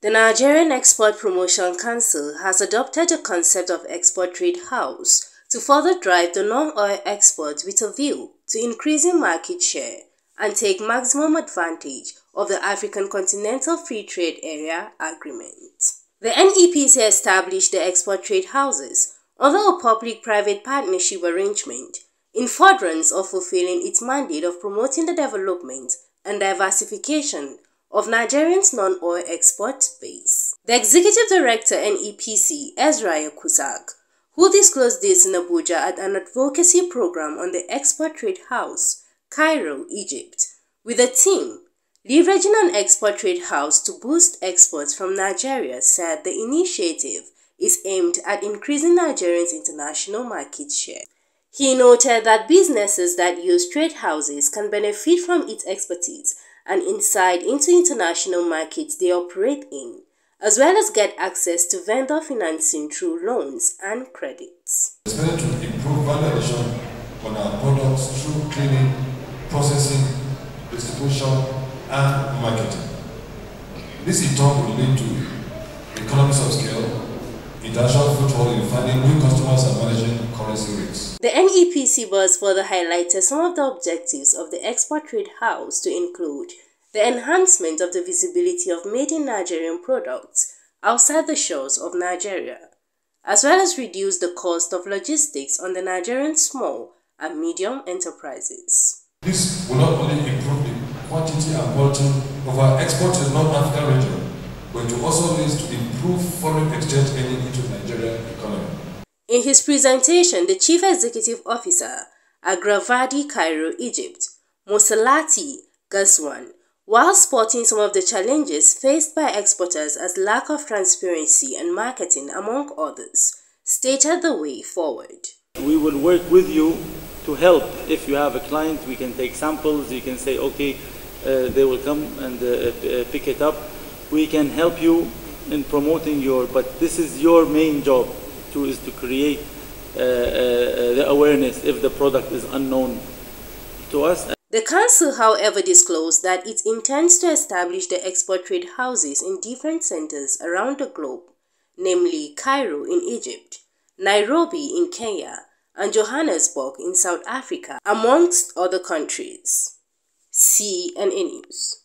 The Nigerian Export Promotion Council has adopted the concept of Export Trade House to further drive the non-oil exports with a view to increasing market share and take maximum advantage of the African Continental Free Trade Area Agreement. The NEPC established the export trade houses under a public-private partnership arrangement in furtherance of fulfilling its mandate of promoting the development and diversification of Nigerians' non-oil export base. The Executive Director NEPC, Ezra Yakusak, who disclosed this in Abuja at an advocacy program on the Export Trade House, Cairo, Egypt, with a team leveraging an export trade house to boost exports from Nigeria said the initiative is aimed at increasing Nigerians' international market share. He noted that businesses that use trade houses can benefit from its expertise and insight into international markets they operate in, as well as get access to vendor financing through loans and credits. It's better to improve value addition on our products through cleaning, processing, distribution, and marketing. This in turn will lead to economies of scale, international foothold in finding new customers and managing currency. The NEPC was further highlighted some of the objectives of the Export Trade House to include the enhancement of the visibility of made in Nigerian products outside the shores of Nigeria, as well as reduce the cost of logistics on the Nigerian small and medium enterprises. This will not only improve the quantity and quality of our export to the North African region, but it also lead to improve foreign exchange earning into Nigerian economy. In his presentation, the Chief Executive Officer, Agraverdi Cairo, Egypt, Mousallati Ghazwan, while spotting some of the challenges faced by exporters as lack of transparency and marketing among others, stated the way forward. We will work with you to help. If you have a client, we can take samples, you can say, okay, uh, they will come and uh, uh pick it up. We can help you in promoting your, but this is your main job to is to create uh, uh, the awareness if the product is unknown to us. The council, however, disclosed that it intends to establish the export trade houses in different centers around the globe, namely Cairo in Egypt, Nairobi in Kenya, and Johannesburg in South Africa, amongst other countries. CNN News.